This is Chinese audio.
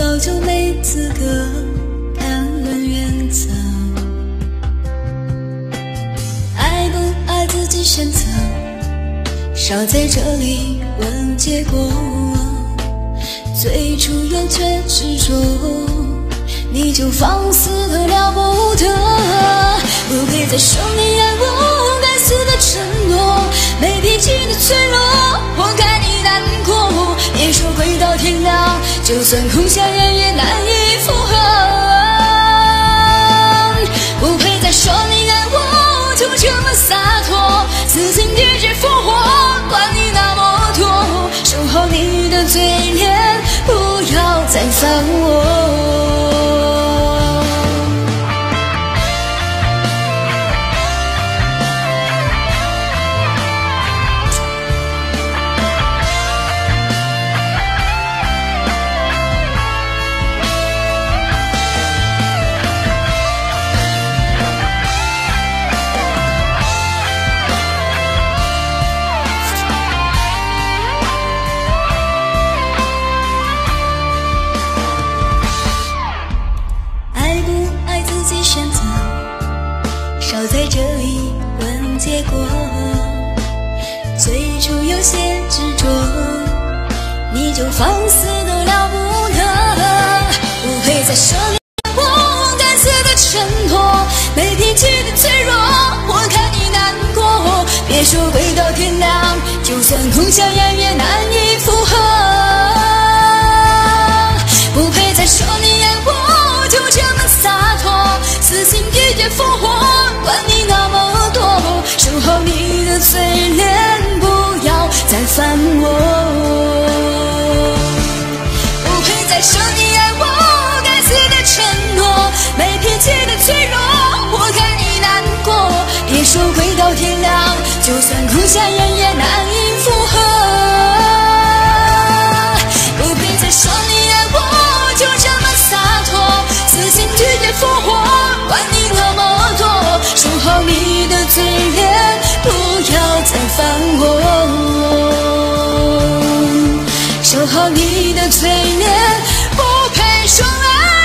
早就没资格谈论原则。爱不爱自己选择，少在这里问结果。最初有却执着，你就放肆的了不得。不配再说你就算哭瞎眼也难以复在这里问结果。最初有些执着，你就放肆的了不得。不配再说你爱我，该死的承诺，没脾气的脆弱，我看你难过。别说回到天亮，就算空想远也你的嘴脸不配说爱。